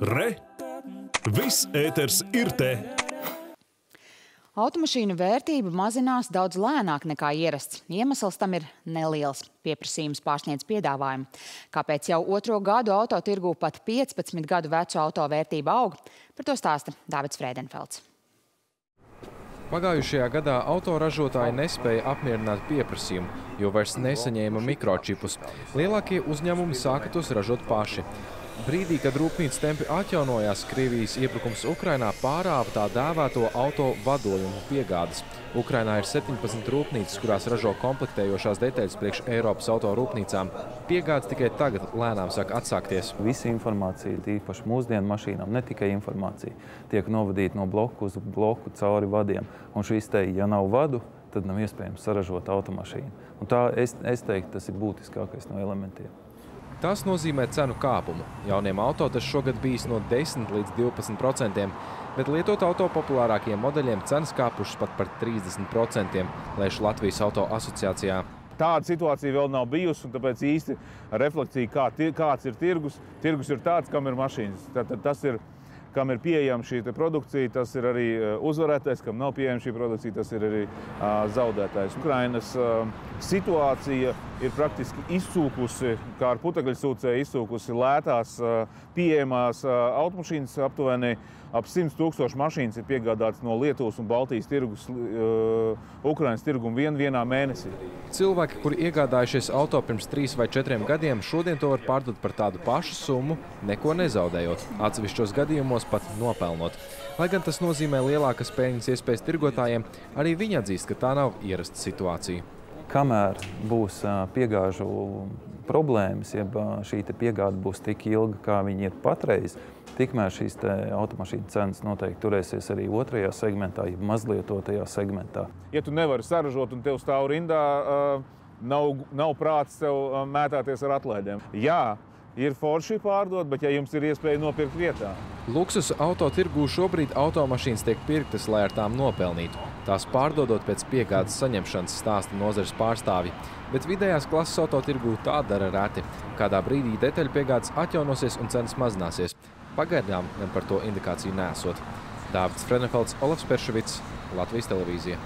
Re! Viss ēters ir te! Automašīnu vērtība mazinās daudz lēnāk nekā ierasts. Iemesls tam ir neliels. Pieprasījums pārsniedz piedāvājumu. Kāpēc jau otro gadu autotirgū pat 15 gadu vecu auto vērtība aug? Par to stāsta Dāvids Frēdenfelds. Pagājušajā gadā autoražotāji nespēja apmierināt pieprasījumu, jo vairs nesaņēma mikročipus. Lielākie uzņēmumi sāka tos ražot paši. Brīdī, kad rūpnīcas tempi atjaunojās, Krievijas iebrukums Ukrainā pārāva tā dēvēto auto vadojumu piegādes. Ukrainā ir 17 rūpnīcas, kurās ražo komplektējošās detaļas priekš Eiropas auto rūpnīcām. Piegādes tikai tagad lēnām sāk atsākties. Visa informācija, tīpaši mūsdienu mašīnām, ne tikai informācija, tiek novadīta no bloku uz bloku cauri vadiem. Un šīs te, ja nav vadu, tad nav iespējams saražot automašīnu. Un tā es, es teiktu, tas ir būtiskākais no elementiem. Tas nozīmē cenu kāpumu. Jauniem auto tas šogad bijis no 10 līdz 12 procentiem, bet lietot auto populārākiem modeļiem cenas kāpušas pat par 30 procentiem, lēš Latvijas auto asociācijā. Tāda situācija vēl nav bijusi, tāpēc īsti refleksija, kā, kāds ir tirgus. Tirgus ir tāds, kam ir mašīnas. Tātad tas ir kam ir pieejama šī produkcija, tas ir arī uzvarētājs, kam nav pieejama šī produkcija, tas ir arī zaudētājs. Ukrainas situācija ir praktiski izsūkusi, kā ar putekļsūcēju izsūkusi lētās pieejamās automašīnas aptuveni ap 100 tūkstoši mašīnas ir piegādātas no Lietuvas un Baltijas tirgus, uh, Ukrainas tirgumu vien vienā mēnesī. Cilvēki, kuri iegādājušies auto pirms trīs vai četriem gadiem, šodien to var pārdot par tādu pašu summu, neko nezaudējot, atsevišķos gadījumos pat nopelnot. Lai gan tas nozīmē lielākas peļņas iespējas tirgotājiem, arī viņi atzīst, ka tā nav ierasta situācija. Kamēr būs piegāžu problēmas, ja šī piegāde būs tik ilga, kā viņi ir patreiz, tikmēr šīs automašīnu cenas noteikti turēsies arī otrajā segmentā, ja mazlietotajā segmentā. Ja tu nevari saražot un tev stāv rindā, nav, nav prāts tev mētāties ar atlaidēm. Jā, ir forši pārdot, bet ja jums ir iespēja nopirkt vietā. Luksus auto tirgū šobrīd automašīnas tiek pirktas, lai ar tām nopelnītu. Tās pārdodot pēc piegādes saņemšanas stāsta nozares pārstāvi. Bet vidējās klases auto tirgū tā dara reti. Kādā brīdī detaļu piegādes atjaunosies un cenas mazināsies. Pagaidām gan par to indikāciju nesot. Dāvids Frenefelds, Olafs Perševits, Latvijas televīzija.